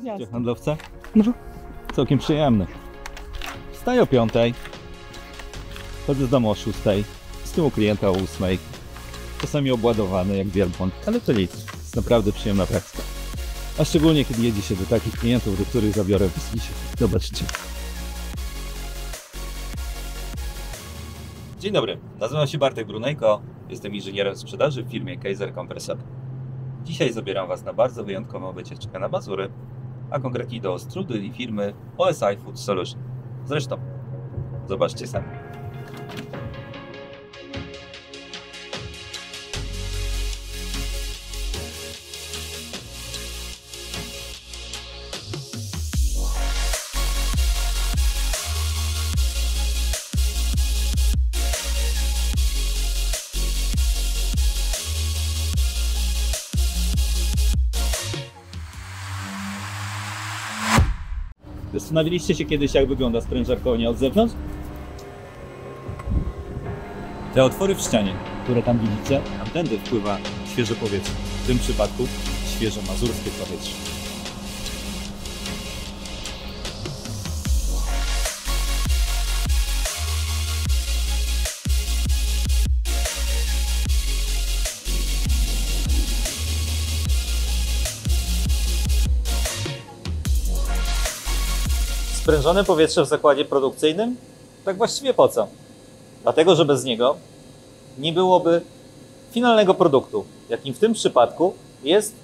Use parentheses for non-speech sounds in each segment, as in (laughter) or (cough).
Gniazdo. handlowca? No. Całkiem przyjemny. Wstaję o 5. Chodzę z domu o 6. Z tyłu klienta o 8. Czasami obładowany jak wielbłąd, ale to nic. Jest naprawdę przyjemna praca. A szczególnie kiedy jedzie się do takich klientów, do których zabiorę wysłuchać. Zobaczcie. Dzień dobry, nazywam się Bartek Brunejko, jestem inżynierem sprzedaży w firmie Kaiser Compressor. Dzisiaj zabieram Was na bardzo wyjątkową wycieczkę na Mazury, a konkretnie do strudyli firmy OSI Food Solution. Zresztą, zobaczcie sami. Zastanawialiście się kiedyś, jak wygląda sprężarkownia od zewnątrz? Te otwory w ścianie, które tam widzicie, tamtędy wpływa świeże powietrze. W tym przypadku świeże mazurskie powietrze. Sprężone powietrze w zakładzie produkcyjnym? Tak właściwie po co? Dlatego, że bez niego nie byłoby finalnego produktu, jakim w tym przypadku jest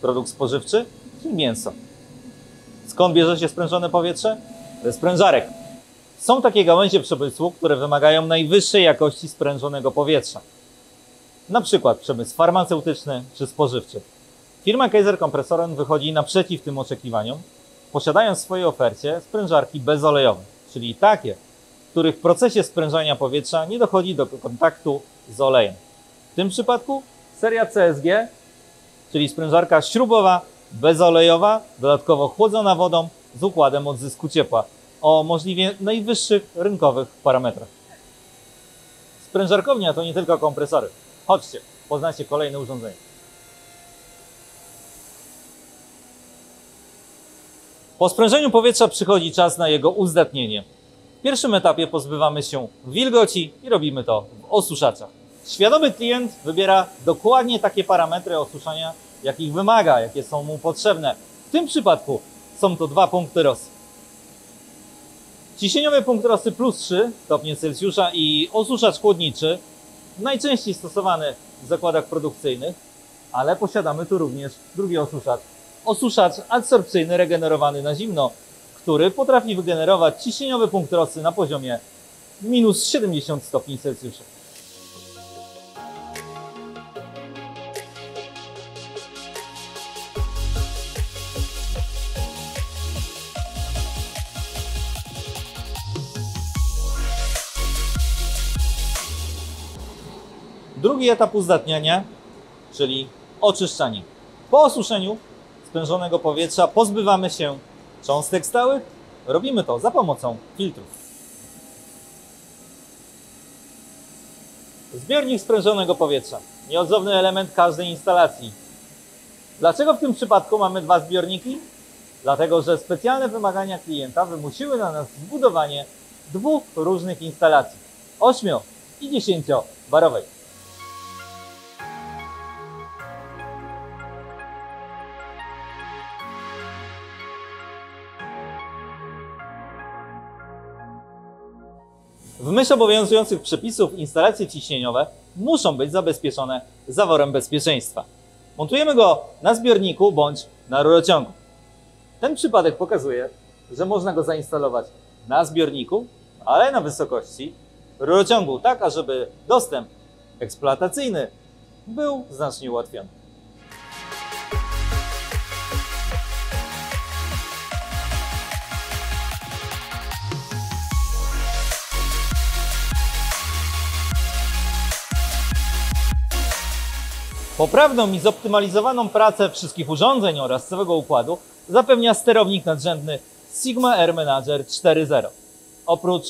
produkt spożywczy, czyli mięso. Skąd bierze się sprężone powietrze? Ze sprężarek. Są takie gałęzie przemysłu, które wymagają najwyższej jakości sprężonego powietrza. Na przykład przemysł farmaceutyczny czy spożywczy. Firma Kaiser Kompresoren wychodzi naprzeciw tym oczekiwaniom posiadają w swojej ofercie sprężarki bezolejowe, czyli takie, w których w procesie sprężania powietrza nie dochodzi do kontaktu z olejem. W tym przypadku seria CSG, czyli sprężarka śrubowa, bezolejowa, dodatkowo chłodzona wodą z układem odzysku ciepła o możliwie najwyższych rynkowych parametrach. Sprężarkownia to nie tylko kompresory. Chodźcie, poznajcie kolejne urządzenie. Po sprężeniu powietrza przychodzi czas na jego uzdatnienie. W pierwszym etapie pozbywamy się wilgoci i robimy to w osuszaczach. Świadomy klient wybiera dokładnie takie parametry osuszania, jakich wymaga, jakie są mu potrzebne. W tym przypadku są to dwa punkty ROS. Ciśnieniowy punkt ROSy plus 3 stopnie Celsjusza i osuszacz chłodniczy, najczęściej stosowany w zakładach produkcyjnych, ale posiadamy tu również drugi osuszacz osuszacz adsorpcyjny regenerowany na zimno, który potrafi wygenerować ciśnieniowy punkt rosy na poziomie minus 70 stopni Celsjusza. Drugi etap uzdatniania, czyli oczyszczanie. Po osuszeniu sprężonego powietrza pozbywamy się cząstek stałych. Robimy to za pomocą filtrów. Zbiornik sprężonego powietrza. Nieodzowny element każdej instalacji. Dlaczego w tym przypadku mamy dwa zbiorniki? Dlatego, że specjalne wymagania klienta wymusiły na nas zbudowanie dwóch różnych instalacji. 8 i 10 barowej. W myśl obowiązujących przepisów instalacje ciśnieniowe muszą być zabezpieczone zaworem bezpieczeństwa. Montujemy go na zbiorniku bądź na rurociągu. Ten przypadek pokazuje, że można go zainstalować na zbiorniku, ale na wysokości rurociągu, tak ażeby dostęp eksploatacyjny był znacznie ułatwiony. Poprawną i zoptymalizowaną pracę wszystkich urządzeń oraz całego układu zapewnia sterownik nadrzędny Sigma Air Manager 4.0. Oprócz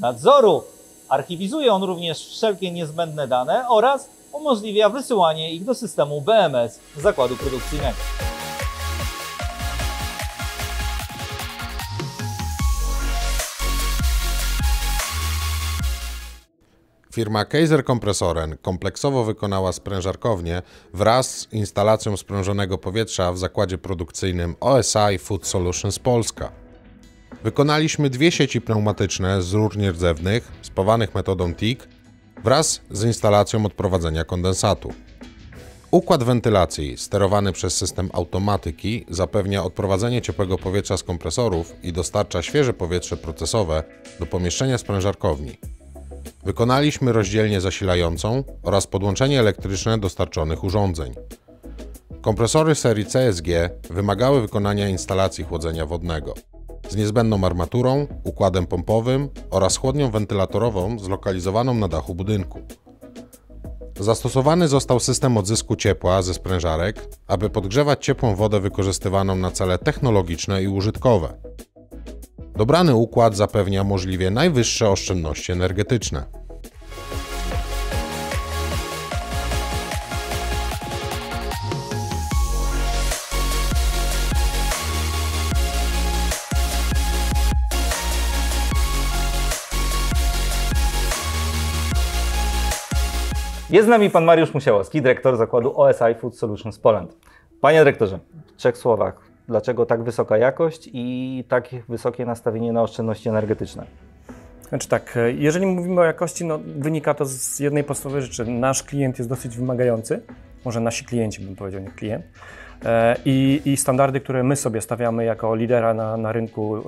nadzoru archiwizuje on również wszelkie niezbędne dane oraz umożliwia wysyłanie ich do systemu BMS zakładu produkcyjnego. Firma Kaiser Kompresoren kompleksowo wykonała sprężarkownię wraz z instalacją sprężonego powietrza w zakładzie produkcyjnym OSI Food Solutions Polska. Wykonaliśmy dwie sieci pneumatyczne z rur nierdzewnych, spawanych metodą TIG, wraz z instalacją odprowadzenia kondensatu. Układ wentylacji sterowany przez system automatyki zapewnia odprowadzenie ciepłego powietrza z kompresorów i dostarcza świeże powietrze procesowe do pomieszczenia sprężarkowni. Wykonaliśmy rozdzielnię zasilającą oraz podłączenie elektryczne dostarczonych urządzeń. Kompresory serii CSG wymagały wykonania instalacji chłodzenia wodnego z niezbędną armaturą, układem pompowym oraz chłodnią wentylatorową zlokalizowaną na dachu budynku. Zastosowany został system odzysku ciepła ze sprężarek, aby podgrzewać ciepłą wodę wykorzystywaną na cele technologiczne i użytkowe. Dobrany układ zapewnia możliwie najwyższe oszczędności energetyczne. Jest z nami pan Mariusz Musiałowski, dyrektor zakładu OSI Food Solutions Poland. Panie dyrektorze, w trzech słowach, dlaczego tak wysoka jakość i tak wysokie nastawienie na oszczędności energetyczne? Znaczy tak, jeżeli mówimy o jakości, no wynika to z jednej podstawowej rzeczy. Nasz klient jest dosyć wymagający, może nasi klienci bym powiedział, nie klient. E, I, I, standardy, które my sobie stawiamy jako lidera na, na rynku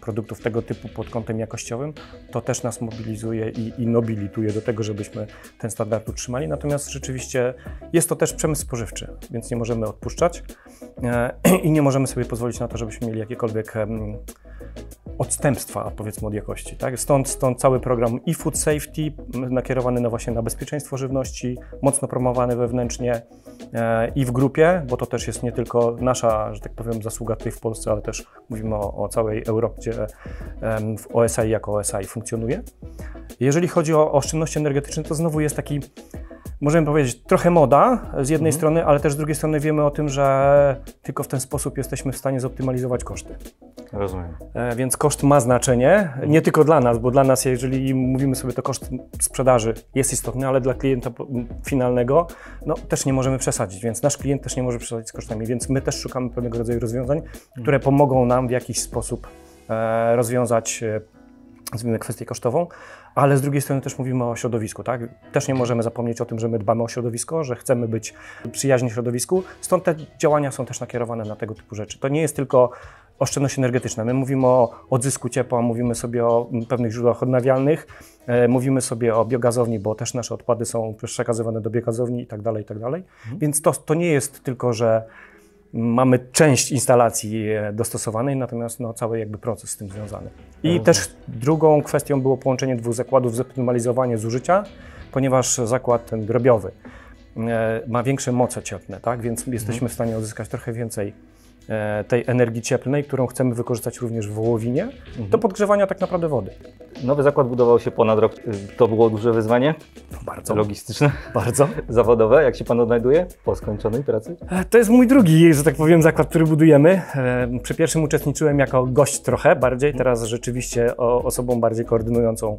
produktów tego typu pod kątem jakościowym, to też nas mobilizuje i, i nobilituje do tego, żebyśmy ten standard utrzymali. Natomiast rzeczywiście jest to też przemysł spożywczy, więc nie możemy odpuszczać e, (clears throat) i nie możemy sobie pozwolić na to, żebyśmy mieli jakiekolwiek odstępstwa, powiedzmy, od jakości. Tak? Stąd, stąd cały program e-food safety nakierowany na właśnie na bezpieczeństwo żywności, mocno promowany wewnętrznie e, i w grupie, bo to też jest nie tylko nasza, że tak powiem, zasługa tutaj w Polsce, ale też mówimy o, o całej Europie, gdzie e, w OSI jako OSI funkcjonuje. Jeżeli chodzi o oszczędności energetyczne, to znowu jest taki możemy powiedzieć, trochę moda z jednej mhm. strony, ale też z drugiej strony wiemy o tym, że tylko w ten sposób jesteśmy w stanie zoptymalizować koszty. Rozumiem. E, więc koszt ma znaczenie, nie tylko dla nas, bo dla nas, jeżeli mówimy sobie, to koszt sprzedaży jest istotny, ale dla klienta finalnego no, też nie możemy przesadzić, więc nasz klient też nie może przesadzić z kosztami, więc my też szukamy pewnego rodzaju rozwiązań, które pomogą nam w jakiś sposób e, rozwiązać e, nazwijmy kwestię kosztową, ale z drugiej strony też mówimy o środowisku, tak? Też nie możemy zapomnieć o tym, że my dbamy o środowisko, że chcemy być przyjaźni środowisku, stąd te działania są też nakierowane na tego typu rzeczy. To nie jest tylko oszczędność energetyczna. My mówimy o odzysku ciepła, mówimy sobie o pewnych źródłach odnawialnych, e, mówimy sobie o biogazowni, bo też nasze odpady są przekazywane do biogazowni i tak dalej, i tak dalej. Mhm. Więc to, to nie jest tylko, że mamy część instalacji e, dostosowanej, natomiast no, cały jakby proces z tym związany. I też drugą kwestią było połączenie dwóch zakładów, zoptymalizowanie zużycia, ponieważ zakład ten drobiowy e, ma większe moce cieplne, tak? więc jesteśmy w stanie uzyskać trochę więcej tej energii cieplnej, którą chcemy wykorzystać również w wołowinie, mhm. do podgrzewania tak naprawdę wody. Nowy zakład budował się ponad rok. To było duże wyzwanie? Bardzo. Logistyczne? Bardzo. (laughs) Zawodowe? Jak się Pan odnajduje po skończonej pracy? E, to jest mój drugi, że tak powiem, zakład, który budujemy. E, przy pierwszym uczestniczyłem jako gość trochę bardziej, mhm. teraz rzeczywiście osobą bardziej koordynującą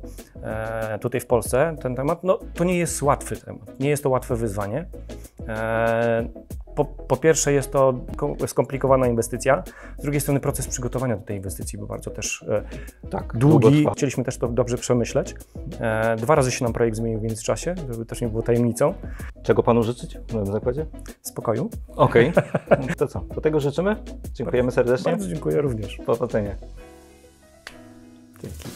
tutaj w Polsce ten temat. No, to nie jest łatwy temat, nie jest to łatwe wyzwanie po, po, pierwsze jest to skomplikowana inwestycja, z drugiej strony proces przygotowania do tej inwestycji był bardzo też e, tak, długi. Chcieliśmy też to dobrze przemyśleć. E, dwa razy się nam projekt zmienił w międzyczasie, żeby też nie było tajemnicą. Czego Panu życzyć w nowym zakładzie? Spokoju. Okej. Okay. (laughs) To co? Do tego życzymy? Dziękujemy serdecznie. Bardzo dziękuję również. Powodzenia. Dzięki.